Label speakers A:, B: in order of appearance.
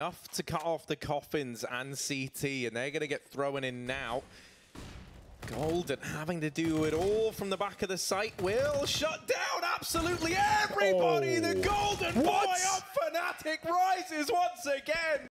A: enough to cut off the coffins and CT, and they're going to get thrown in now. Golden having to do it all from the back of the site will shut down absolutely everybody.
B: Oh.
A: The Golden
B: What?
A: Boy up, Fnatic rises once again.